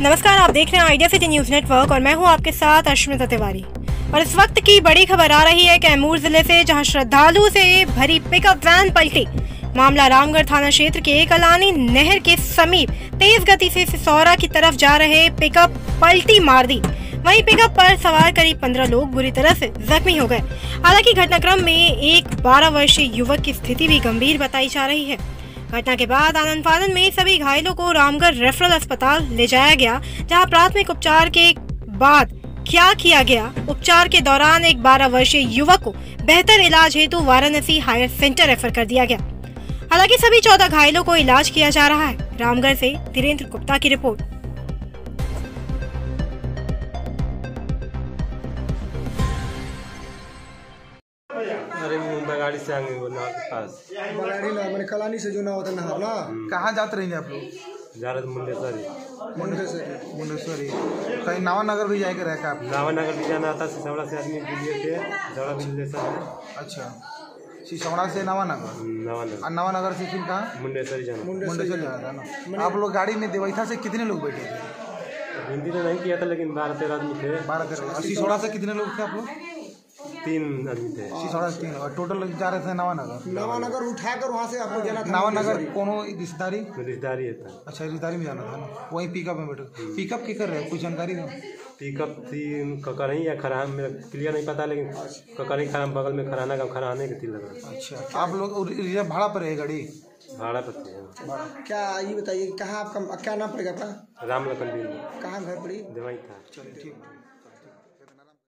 नमस्कार, आप देख रहे हैं आइडिया सिटी न्यूज़ नेटवर्क और मैं हूँ आपके साथ अश्मिता तिवारी और इस वक्त की बड़ी खबर आ रही है कैमूर ज़िले से, जहाँ श्रद्धालु से भरी पिकअप वैन पलटी। मामला रामगढ़ थाना क्षेत्र के कलानी नहर के समीप तेज गति से सिसौरा की तरफ़ जा रहे पिकअप पलटी मार दी। वहीं पिकअप पर सवार करीब पंद्रह लोग बुरी तरह से जख्मी हो गए। हालाँकि घटनाक्रम में एक बारह वर्षीय युवक की स्थिति भी गंभीर बताई जा रही है। घटना के बाद आनंद फानंद में सभी घायलों को रामगढ़ रेफरल अस्पताल ले जाया गया, जहाँ प्राथमिक उपचार के बाद क्या किया गया? उपचार के दौरान एक 12 वर्षीय युवक को बेहतर इलाज हेतु वाराणसी हायर सेंटर रेफर कर दिया गया। हालाँकि सभी 14 घायलों को इलाज किया जा रहा है। रामगढ़ से धीरेन्द्र गुप्ता की रिपोर्ट। अरे मुंबई गाड़ी से आएँगे वो नाव के पास। बगाड़ी ना मैंने कलानी से जो ना होता नहर ना कहाँ जाते रहेंगे आप लोग? जा रहे थे मुंडेश्वरी। मुंडे से मुंडेश्वरी। कहीं नावा नगर भी जाएगा रहेगा आप? नावानगर भी जाना था सिसौड़ा से आदमी दिल्ली से सिसौड़ा भी ले सकते अच्छा। सिसौड़ा से नावा नगर नावानगर। और नवा नगर से फिर कहाँ? मुंडेश्वरी जाना। मुंडेश्वरी जाना था ना। आप लोग गाड़ी में देवैथा से कितने लोग बैठे थे? हिंदी तो नहीं किया था लेकिन बारह तेरह आदमी थे। बारह तेरह। सिसौड़ा से कितने लोग थे आप लोग? तीन आदमी थे। सिसौड़ा तीन और टोटल जा रहे थे नवा नगर नवानगर उठाकर वहाँ से आपको जाना था। नवा नगर कोनो रिश्तेदारी? रिश्तेदारी है था। अच्छा रिश्तेदारी में जाना था ना? वहीं पिकअप में बैठे। पिकअप की कर रहे हैं? कुछ जानकारी दो पिकअप थी ककरही या खराम मेरा क्लियर नहीं पता लेकिन ककरही खराम बगल में खराना का खराने की थी लग। रहा अच्छा आप लोग रिज़र्व भाड़ा पर है गाड़ी? भाड़ा पर थे क्या ये बताइए कहाँ आपका क्या नाम पड़ेगा आपका? राम लखन कहाँ घर पड़ी? देवाई था। चलिए ठीक है।